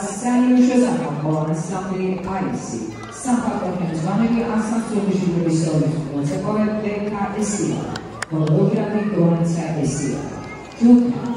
Sergio Giuseppe, Stanley Aisi, Sampato Kenzvani, Asansur Jumurisovi, a Pleka Esia, Volodra Mikronice Esia. Tuka.